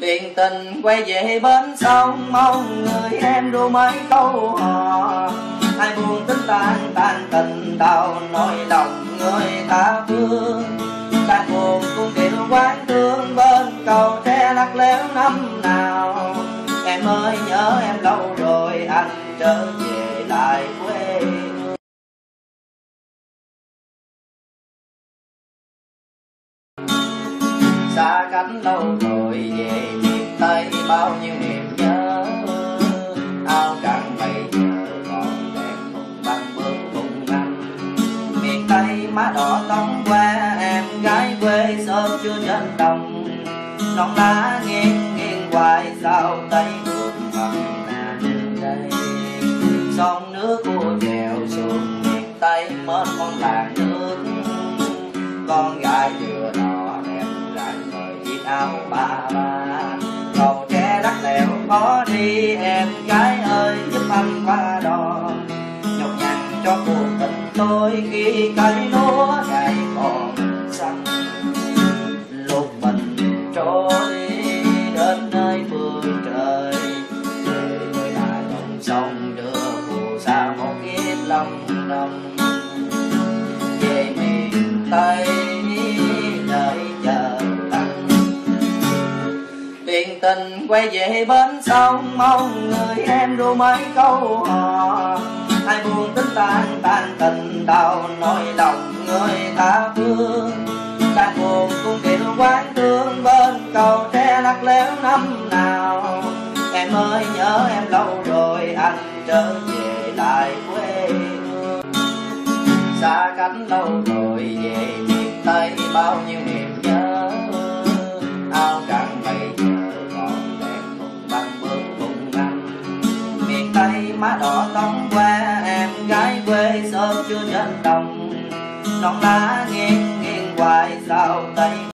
Tiền tình quay về bến sông, Mong người em ru mấy câu hò. Ai buồn tính tan tan tình đau nỗi lòng người ta thương. Tan buồn cũng kiểu quán thương bên cầu tre lắc léo năm nào. Em ơi nhớ em lâu rồi anh trở về lại quê xa cách lâu rồi, về miền tây bao nhiêu niềm nhớ. Ao cạn bây giờ còn đẹp cùng bằng bước cùng anh miền tây má đỏ tóc qua em gái quê sớm chưa trên đồng. Non lá nghiêng nghiêng hoài, sao tây đường mặn nà đây? Sông nước cua dèo xuống miền tây, mến con làng nước. Con gái vừa áo bà ba cầu tre đắt lèo khó đi, em gái ơi, giúp anh qua đò. Nhọc nhằn cho cuộc tình tôi khi cây lúa ngày còn xanh. Lúc mình trôi đến nơi phương trời người ta dòng sông đưa phù sa một kiếp lòng đồng về miền tây tình quay về bến sông, mong người em ru mấy câu hò. Ai buồn tính tan tan tình đau nỗi lòng người ta thương tan buồn cũng kiểu quán thương bên cầu tre lắc léo năm nào. Em ơi, nhớ em lâu rồi, anh trở về lại quê hương. Xa cánh lâu rồi, về miền tây bao nhiêu tay má đỏ tóc que em gái quê sớm chưa nhận đồng. Non lá nghiêng nghiêng hoài, sao tây